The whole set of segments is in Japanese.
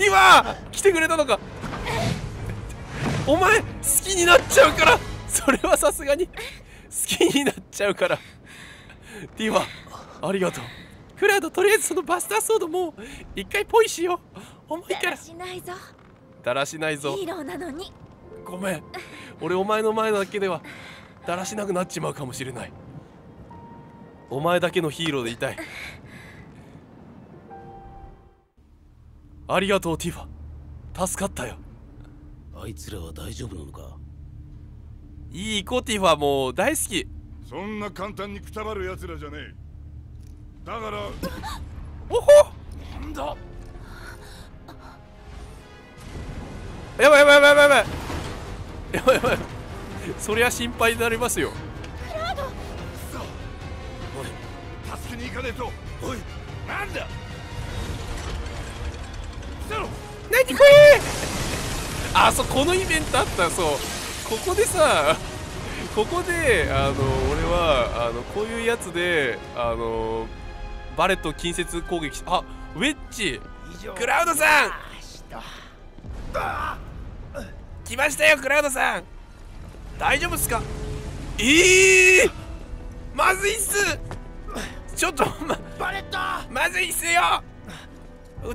ティワ来てくれたのか。お前好きになっちゃうから。それはさすがに。好きになっちゃうから。ティワありがとう。クラウドとりあえずそのバスターソードもう一回ポイしよう。重いからしないぞ。だらしないぞ。ヒーローなのに。ごめん。俺お前の前だけではだらしなくなっちまうかもしれない。お前だけのヒーローでいたいありがとうティファ。助かったよ。あいつらは大丈夫なのか？いい子ティファ。もう大好き。そんな簡単にくたばる奴らじゃねえ。だから おほなんだ？やばいやばいやばいやばいやばい。やばいやばい。そりゃ心配になりますよ。おい助けに行かねえと。おいなんだ？何これあそうこのイベントあったそう。ここでさここであの俺はあのこういうやつであのバレット近接攻撃しあウェッジクラウドさん！来ましたよクラウドさん！大丈夫っすか？ええー、まずいっす！ちょっとまバレット！まずいっすよ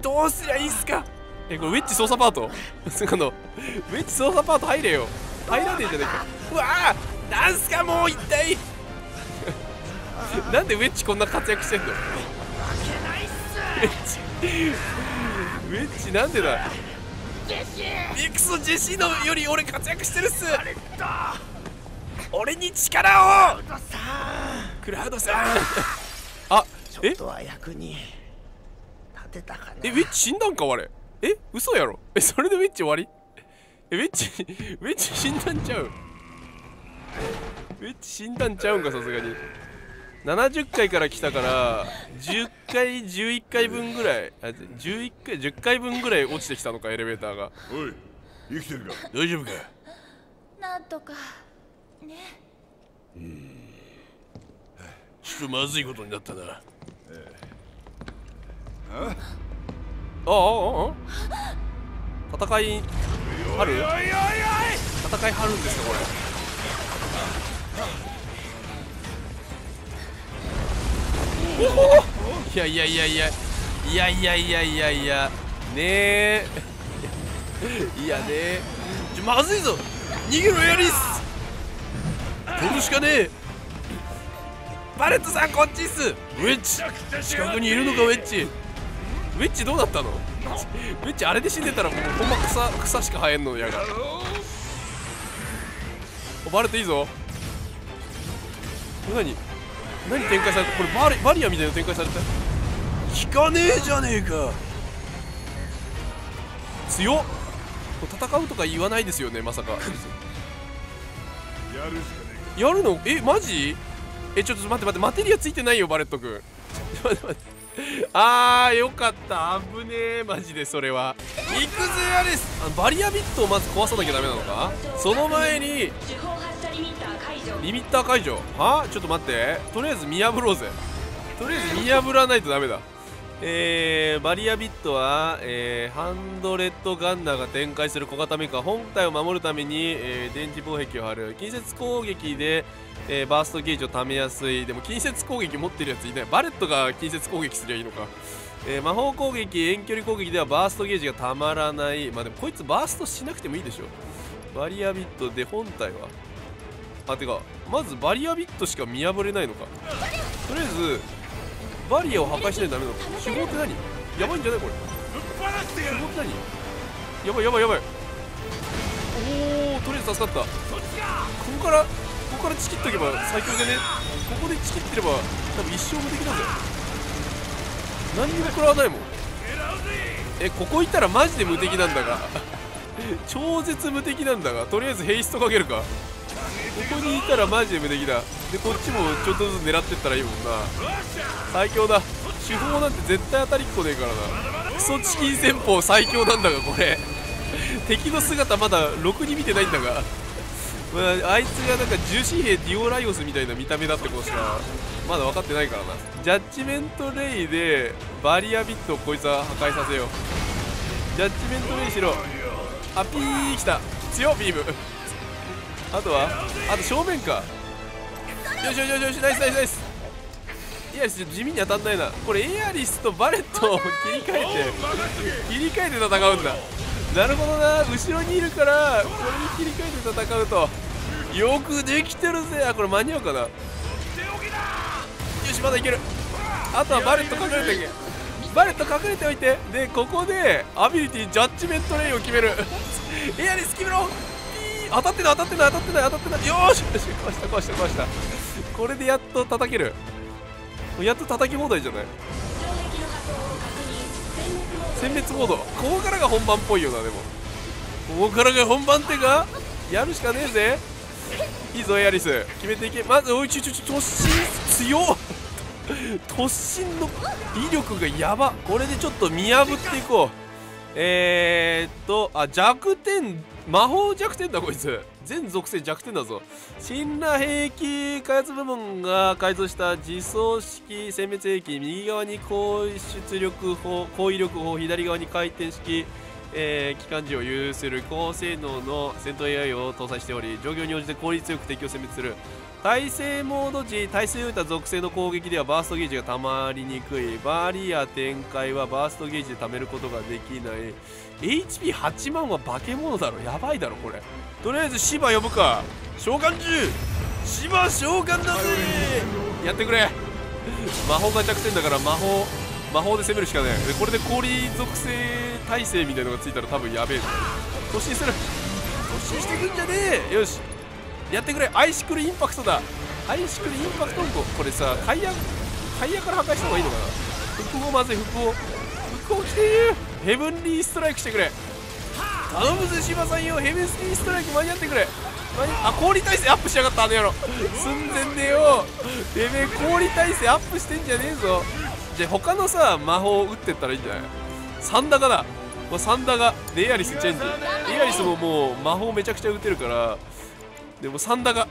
どうすりゃいいっすか？えこれウェッジ操作パート？このウェッジ操作パート入れよ。入らねえじゃねえか。うわーなんすかもう一体。なんでウェッジこんな活躍してんの？ウェッジウェッジなんでだ？ビクソジェシーのより俺活躍してるっす。俺に力を。クラウドさん。あえ？とは役に立てたかな。えウェッジ死んだんかあれ？え嘘やろ？えそれでウェッジ終わり？えウェッジウェッジ死んだんちゃう？ウェッジ死んだんちゃうんかさすがに。70回から来たから10回11回分ぐらいあ11回10回分ぐらい落ちてきたのかエレベーターが。おい生きてるか？大丈夫か？なんとかね。ちょっとまずいことになったなあああああ戦いあ。るおいおいおい戦い張るんですかこれ。おおいやいやいやいやいやいやいやいやいや。ねえ。いやねえ。ちょまずいぞ。逃げろエリス。取るしかねえ。バレットさんこっちっす。ウェッジ。近くにいるのかウェッジ。ウェッジどうなったの？ウェッジあれで死んでたらもうほんま草草しか生えんのやがおバレットいいぞ。何？何展開された？これバリバリアみたいな展開された？効かねえじゃねえか。強っ。戦うとか言わないですよねまさか。やるしかねやるの？えマジ？えちょっと待って待ってマテリアついてないよバレット君。待って待って あーよかった。危ねえ。マジでそれは。行くぜアレス。あのバリアビットをまず壊さなきゃダメなのか？その前にリミッター解除。リミッター解除？は？ちょっと待って。とりあえず見破ろうぜ。とりあえず見破らないとダメだ。えー、バリアビットは、えーハンドレッドガンナーが展開する小型メーカ。ー本体を守るために、えー電磁防壁を張る。近接攻撃で、えーバーストゲージを貯めやすい。でも近接攻撃持ってるやついない。バレットが近接攻撃すりゃいいのか、えー魔法攻撃遠距離攻撃ではバーストゲージがたまらない。まあでもこいつバーストしなくてもいいでしょ。バリアビットで本体は。あてかまずバリアビットしか見破れないのか。とりあえずバリアを破壊しないとダメなの手法って何？やばいんじゃないこれ？ぶっ放してやる手法って何？やばいやばいやばい。おおとりあえず助かった。ここからここからチキっとけば最強でね。ここでチキってれば多分一生無敵なんだよ。何にも食らわないもん。えここ行ったらマジで無敵なんだが。超絶無敵なんだが。とりあえずヘイストかけるか。ここにいたらマジで無敵だ。でこっちもちょっとずつ狙ってったらいいもんな。最強だ。手法なんて絶対当たりっこねえからな。クソチキン戦法最強なんだがこれ。敵の姿まだろくに見てないんだが、まあ、あいつがなんか重心兵ディオライオスみたいな見た目だってことしかまだ分かってないからな。ジャッジメントレイでバリアビットをこいつは破壊させよう。ジャッジメントレイしろ。あピーきた。強ビーム。あとは？あと正面か。よしよしよしよし。ナイスナイスナイス。いやちょっと地味に当たんないな。これエアリスとバレットを切り替えて切り替えて戦うんだ。なるほどな。後ろにいるからこれに切り替えて戦うと。よくできてるぜ。あこれ間に合うかな。よしまだいける。あとはバレット隠れていけ。バレット隠れておいて。でここでアビリティジャッジメントレインを決める。エアリス決めろ。当たってない当たってない当たってない当たってない。よーしよし壊した壊した壊した。これでやっと叩ける。やっと叩き放題じゃない？殲滅モード。ここからが本番っぽいよなでも。ここからが本番ってかやるしかねえぜ。いいぞエアリス。決めていけ。まずおいちょちょちょ突進強突進の威力がやば。これでちょっと見破っていこう。えー、っとあ弱点魔法弱点だこいつ。全属性弱点だぞ。辛羅兵器開発部門が改造した自走式殲滅兵器右側に高出力砲高威力砲左側に回転式えー機関銃を有する高性能の戦闘 AI を搭載しており状況に応じて効率よく敵を殲滅する。耐性モード時耐性を得た属性の攻撃ではバーストゲージが溜まりにくい。バリア展開はバーストゲージで貯めることができない。HP8 万は化け物だろ。やばいだろこれ。とりあえず芝呼ぶか。召喚獣。芝召喚だぜ。やってくれ。魔法が弱点だから魔法。魔法で攻めるしかないでこれで氷属性耐性みたいのがついたら多分やべえ。突進する突進してくんじゃねえよしやってくれ。アイシクルインパクトだアイシクルインパクトンコこれさタイヤタイヤから破壊した方がいいのかな複合まずい複合複合来てるヘブンリーストライクしてくれ頼むぜ芝さんよヘブンリーストライク間に合ってくれ間にあ氷耐性アップしやがったあの野郎寸前でよてめえ氷耐性アップしてんじゃねえぞじゃあ他のさ魔法を打ってったらいいんじゃない？サンダガだ。もうサンダガ。でエアリスチェンジ。エアリスももう魔法めちゃくちゃ打てるから。でもサンダガ。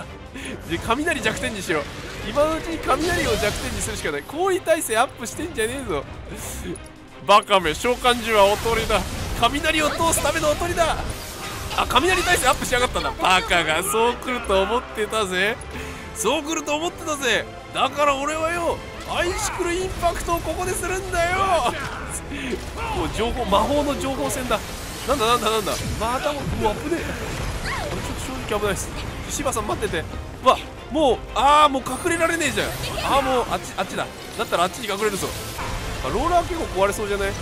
で雷弱点にしろ。今のうちに雷を弱点にするしかない。氷耐性アップしてんじゃねえぞ。バカめ。召喚獣はおとりだ。雷を通すためのおとりだ。あ雷耐性アップしやがったな。バカがそう来ると思ってたぜ。そう来ると思ってたぜ。だから俺はよアイシクルインパクトをここでするんだよ。もう情報魔法の情報戦だ。なんだなんだなんだ。またもうわ危ねえ。ちょっと正直危ないです。柴さん待ってて。わもうああもう隠れられねえじゃん。ああもうあっちあっちだ。だったらあっちに隠れるぞ。あローラー結構壊れそうじゃない？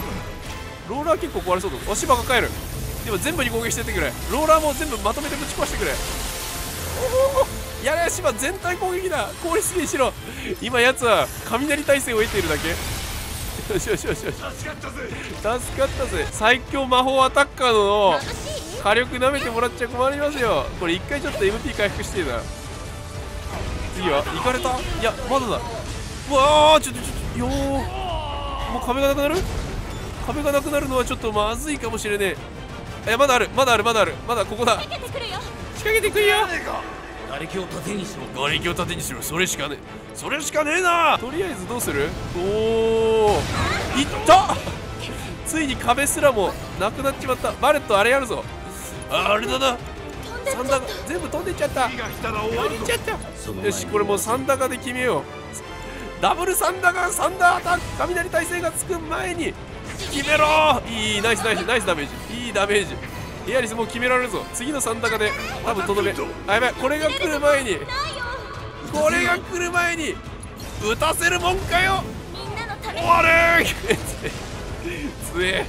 ローラー結構壊れそうだお芝が帰る。でも全部に攻撃してってくれ。ローラーも全部まとめてぶち壊してくれ。おおやれ芝全体攻撃だ。効率にしろ。今やつは雷耐性を得ているだけ。よしよしよしよし。助かったぜ。助かったぜ最強魔法アタッカーの火力舐めてもらっちゃ困りますよ。これ一回ちょっと MP 回復してえな。次は行かれた？いやまだだ。うわーちょっとちょっとよー。もう壁がなくなる？壁がなくなるのはちょっとまずいかもしれねえ。まだある。まだある。まだある。まだここだ。出てくるよ。仕掛けてくるよ瓦礫を盾にしろ。瓦礫を盾にしろ。それしかねえ。それしかねえな。とりあえずどうする？おおいった。ついに壁すらもなくなっちまった。バレットあれやるぞ。ああれだな。サンダ全部飛んでっちゃった。火が来たら終わるぞ飛んちゃった。よしこれもうサンダガで決めよう。ダブルサンダガサンダーアタック。雷耐性がつく前に決めろ。いいナイスナイスナイスダメージ。いいダメージエアリスもう決められるぞ。次のサンダガで多分とどめ。あやばい。これが来る前に。これが来る前に。打たせるもんかよ。みんなのため終われつえ。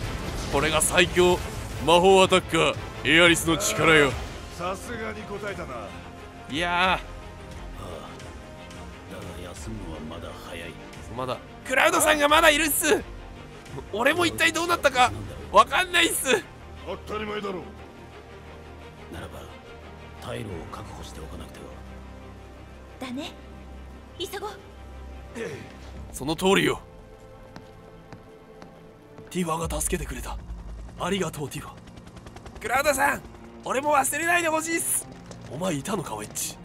これが最強魔法アタッカーエアリスの力よ。さすがに答えたな。いやだが休むのはまだ早い。ーまだ。クラウドさんがまだいるっす。俺も一体どうなったかわかんないっす当たり前だろならば退路を確保しておかなくては。だね。急ごう。その通りよ。ティファが助けてくれた。ありがとうティファ。クラウドさん俺も忘れないでほしいっす。お前いたのかウェッジ。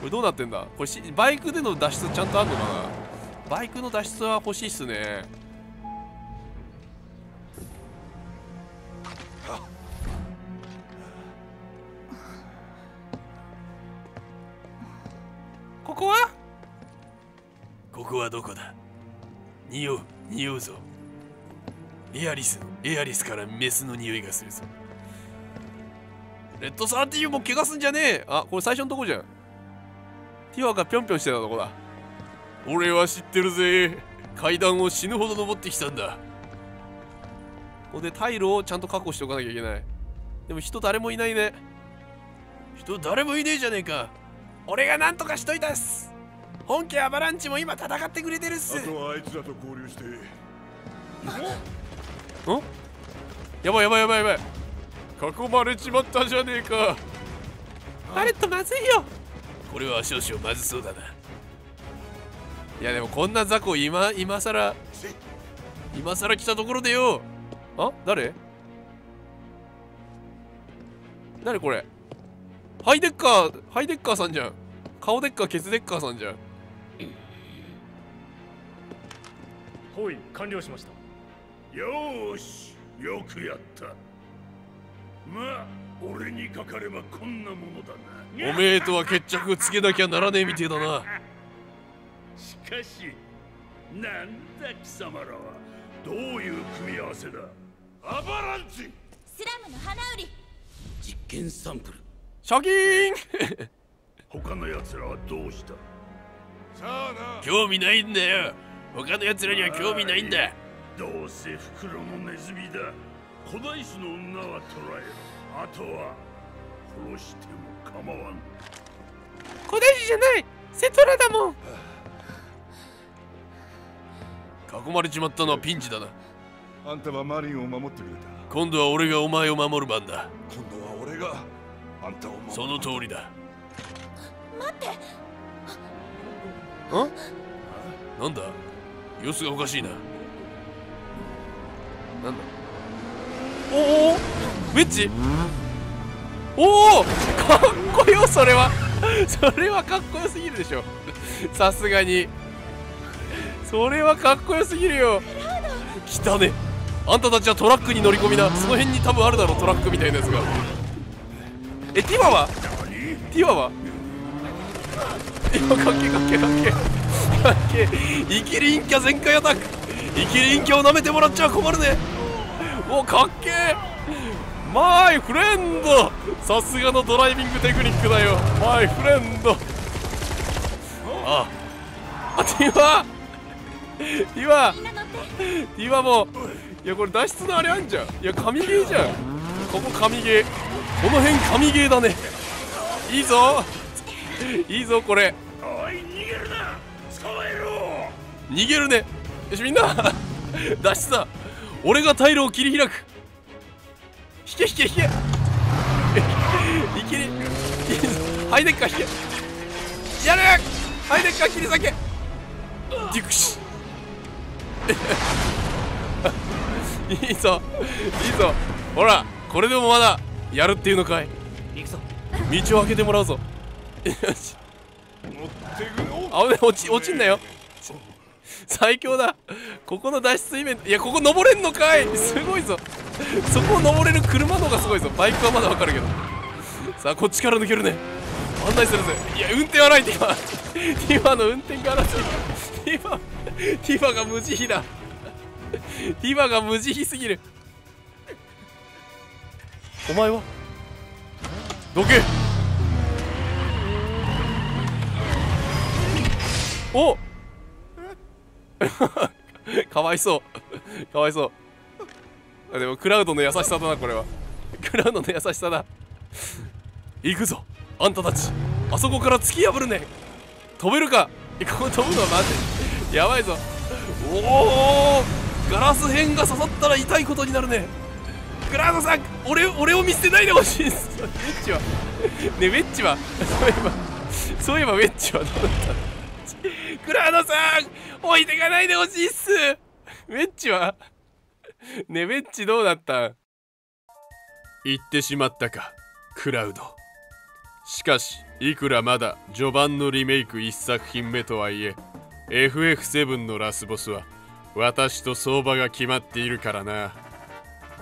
これどうなってんだ？これしバイクでの脱出ちゃんとあんのかな？バイクの脱出は欲しいっすねこはどこだ？匂う匂うぞ。エアリスエアリスからメスの匂いがするぞ。レッドサーティーも怪我すんじゃねえ。あこれ最初のとこじゃん。ティワがぴょんぴょんしてたとこだ。俺は知ってるぜ。階段を死ぬほど登ってきたんだ。ここで退路をちゃんと確保しておかなきゃいけない。でも人誰もいないね。人誰もいねえじゃねえか。俺が何とかしといたっす。本家アバランチも今戦ってくれてるっす。あとはあいつらと合流して。んやばいやばいやばいやばい。囲まれちまったじゃねえか。あれとまずいよ。これは少々まずそうだな。いやでもこんな雑魚今今さら今さら来たところでよ。あ？誰？誰これ？ハイデッカーハイデッカーさんじゃん。顔デッカーケツデッカーさんじゃん包囲完了しました。よーしよくやった。まあ俺にかかればこんなものだな。おめえとは決着つけなきゃならねえみてえだな。しかしなんだ貴様らはどういう組み合わせだ？アバランチ！スラムの花売り。実験サンプル。シャキーン！他の奴らはどうした？興味ないんだよ。他の奴らには興味ないんだ。どうせ袋のネズミだ。古代種の女は捕らえろ。あとは殺しても構わん。古代種じゃない。セトラだもん。囲まれちまったのはピンチだな。あんたはマリンを守ってくれた。今度は俺がお前を守る番だ。今度は俺があんたを守る。その通りだ。待ってん？なんだ？様子がおかしいな。なんだ？おおウェッジおお！かっこよそれは。それはかっこよすぎるでしょ。さすがに。それはかっこよすぎるよ。来たね。あんたたちはトラックに乗り込みな。その辺に多分あるだろうトラックみたいなやつが。えティワは？ティワは？今かっけかっけかっけかっけ生きり陰キャ全開アタック。生きり陰キャを舐めてもらっちゃ困るねおかっけマイフレンドさすがのドライビングテクニックだよ。マイフレンド。ああティワティワみんな乗ってティワもいやこれ脱出のあれあんじゃんいや神ゲーじゃんここ神ゲーこの辺神ゲーだねいいぞいいぞこれ。おい逃げるな。捕まえろ。逃げるね。よしみんな。脱出だ。俺が退路を切り開く。引け引け引け。いきりハイデッカー引け。やる。ハイデッカー切り裂け。デュクシ いいぞ。いいぞ。ほらこれでもまだやるっていうのかい。道を開けてもらうぞあぶね落ち落ちんなよ。最強だ。ここの脱出イベントいやここ登れんのかい。すごいぞ。そこを登れる車の方がすごいぞ。バイクはまだわかるけど。さあこっちから抜けるね。案内するぜ。いや運転荒いティファ。ティファの運転が荒すぎる。ティファティファが無慈悲だ。ティファが無慈悲すぎる。お前は？どけ。お。かわいそう。かわいそう。あでもクラウドの優しさだなこれは。クラウドの優しさだ。行くぞ。あんたたち。あそこから突き破るね。飛べるか。ここ飛ぶのはマジやばいぞ。おおガラス片が刺さったら痛いことになるね。クラウドさん俺俺を見捨てないでほしいです。ウェッジは。ねウェッジは。そういえばそういえばウェッジはどうだった？クラウドさん置いてかないでほしいっす。ウェッジは？ねウェッジどうだった？言ってしまったかクラウド。しかしいくらまだ序盤のリメイク1作品目とはいえ FF7 のラスボスは私と相場が決まっているからな。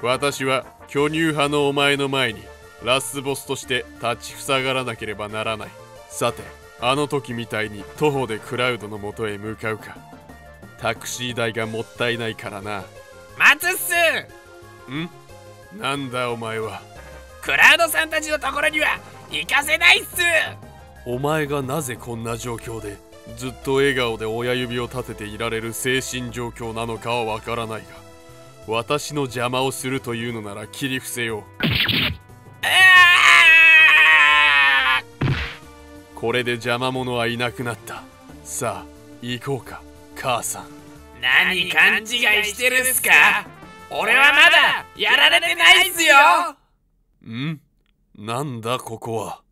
私は巨乳派のお前の前にラスボスとして立ちふさがらなければならない。さてあの時みたいに徒歩でクラウドの元へ向かうか。タクシー代がもったいないからな。待つっす！ん？なんだお前は？クラウドさんたちのところには行かせないっす！お前がなぜこんな状況でずっと笑顔で親指を立てていられる精神状況なのかはわからないが私の邪魔をするというのなら切り伏せよう。あ これで邪魔者はいなくなった。さあ行こうか母さん。ー何勘違いしてるっすか？俺はまだやられてないっすよ。ん？なんだここは？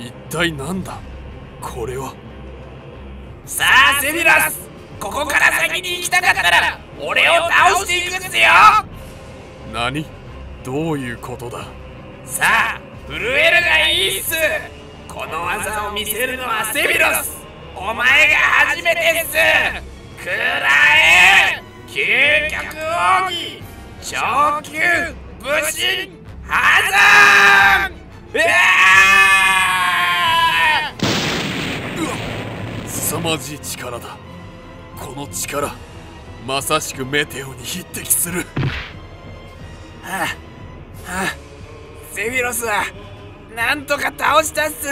一体なんだ？これは？さあセビロスここから先に行きたかったら俺を倒していくっすよ何？どういうことだ？さあ震えるがいいっす。この技を見せるのはセビロス。お前が初めてっす。くらえ究極奥義超級武神破山うわー凄まじい力だ。この力まさしくメテオに匹敵するはあ、はあ、セビロスはなんとか倒したっす。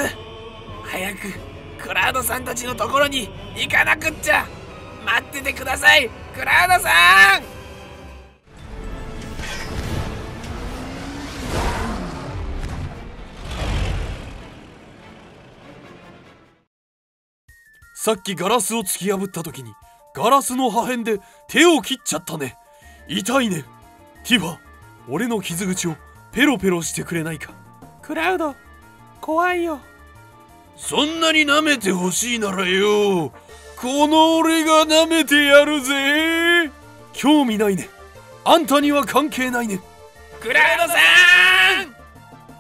早くクラウドさんたちのところに行かなくっちゃ。待っててくださいクラウドさん。さっきガラスを突き破った時にガラスの破片で手を切っちゃったね。痛いね。ティファ。俺の傷口をペロペロしてくれないか？クラウド怖いよ。そんなに舐めてほしいならよ。この俺が舐めてやるぜ。興味ないね。あんたには関係ないね。クラウドさ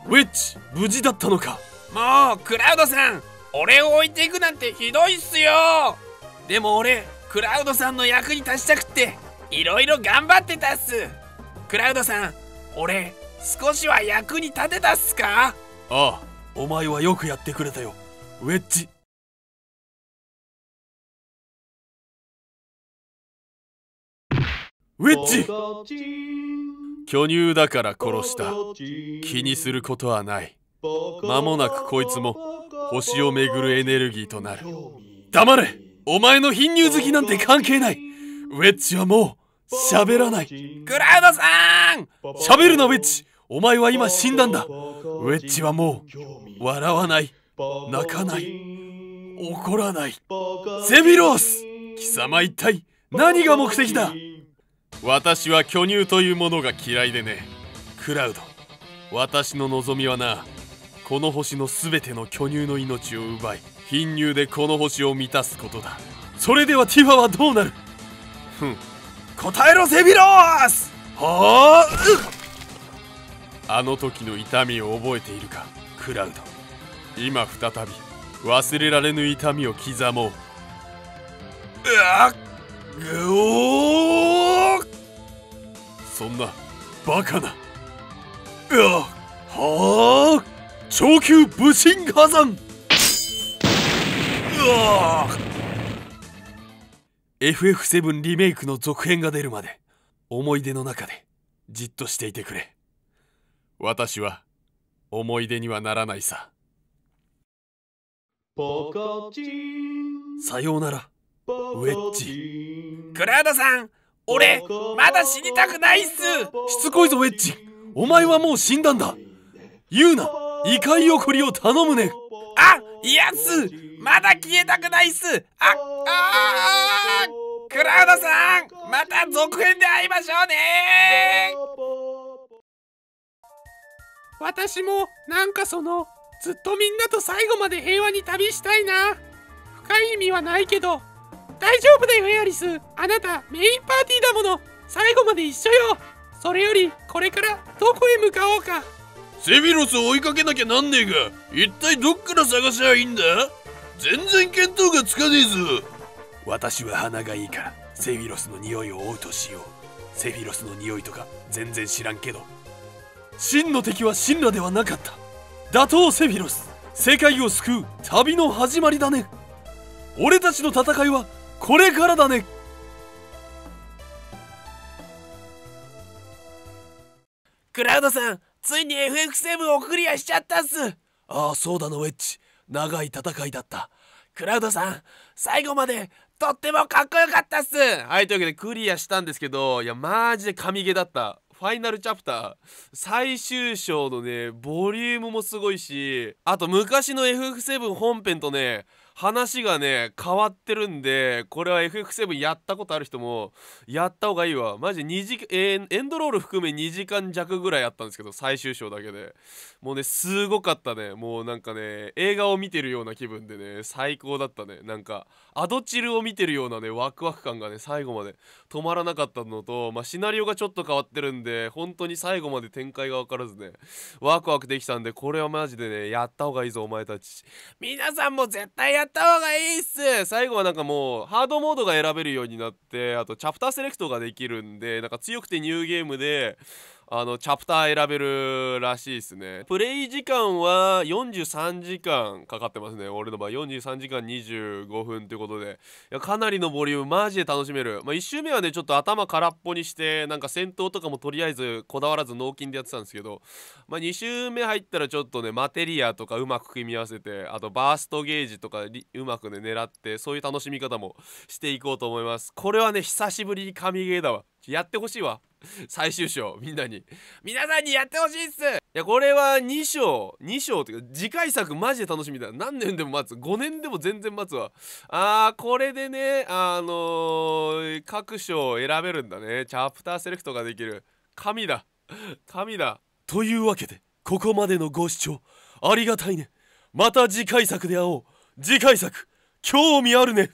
ウェッジ無事だったのか？んもうクラウドさん俺を置いていくなんてひどいっすよ。でも俺クラウドさんの役に立ちたくっていろいろ頑張ってたっす。クラウドさん俺少しは役に立てたっすか？ああ。お前はよくやってくれたよ。ウェッジ。ウェッジ。巨乳だから殺した。気にすることはない。間もなくこいつも星を巡るエネルギーとなる。黙れ。お前の貧乳好きなんて関係ない。ウェッジはもう喋らない。クラウドさん！喋るなウェッジお前は今死んだんだ。ウェッジはもう笑わない泣かない怒らないセビロス貴様一体何が目的だ私は巨乳というものが嫌いでねクラウド私の望みはなこの星の全ての巨乳の命を奪い貧乳でこの星を満たすことだそれではティファはどうなるふん答えろセビロース！はあ？あの時の痛みを覚えているか？クラウド。今再び忘れられぬ痛みを刻もう。うわっ！ぐおーそんなバカな。うわはあ？超級武神火山うわ FF7 リメイクの続編が出るまで思い出の中でじっとしていてくれ。私は思い出にはならないさ。さようなら。ウェッジ。クラウドさん俺まだ死にたくないっす。しつこいぞウェッジ。お前はもう死んだんだ。言うな。異界送りを頼むね。あいやっす。まだ消えたくないっす。ああークラウドさんまた続編で会いましょうね。私もなんかそのずっとみんなと最後まで平和に旅したいな。深い意味はないけど大丈夫だよエアリス。あなたメインパーティーだもの。最後まで一緒よ。それよりこれからどこへ向かおうか。セビロスを追いかけなきゃなんねえが一体どっから探しゃいいんだ？全然見当がつかねえぞ。私は鼻がいいからセフィロスの匂いを追うとしよう。セフィロスの匂いとか全然知らんけど。真の敵は神羅ではなかった。打倒セフィロス。世界を救う旅の始まりだね。俺たちの戦いはこれからだね。クラウドさんついに FF7 をクリアしちゃったっす。ああそうだなウェッジ。長い戦いだった。クラウドさん最後までとってもかっこよかったっす。はいというわけでクリアしたんですけどいやマジで神ゲーだった。ファイナルチャプター。最終章のねボリュームもすごいしあと昔の FF7 本編とね話がね変わってるんでこれは FF7 やったことある人もやった方がいいわ。マジ2時、えーエンドロール含め2時間弱ぐらいあったんですけど最終章だけで。もうねすごかったね。もうなんかね映画を見てるような気分でね最高だったね。なんかアドチルを見てるようなねワクワク感がね最後まで止まらなかったのと、まあ、シナリオがちょっと変わってるんで本当に最後まで展開が分からずねワクワクできたんでこれはマジでねやった方がいいぞお前たち。皆さんも絶対やっった方がいいっす。最後はなんかもうハードモードが選べるようになってあとチャプターセレクトができるんでなんか強くてニューゲームであのチャプター選べるらしいですね。プレイ時間は43時間かかってますね。俺の場合43時間25分ということで。いやかなりのボリュームマジで楽しめる。まあ1周目はねちょっと頭空っぽにしてなんか戦闘とかもとりあえずこだわらず脳筋でやってたんですけど。まあ2周目入ったらちょっとねマテリアとかうまく組み合わせてあとバーストゲージとかうまくね狙ってそういう楽しみ方もしていこうと思います。これはね久しぶりに神ゲーだわ。やってほしいわ。最終章みんなに。皆さんにやってほしいっす。いやこれは2章2章っていうか次回作マジで楽しみだ。何年でも待つ。5年でも全然待つわ。あーこれでねあのー各章選べるんだね。チャプターセレクトができる。神だ。神だ。というわけでここまでのご視聴ありがたいね。また次回作で会おう。次回作興味あるね。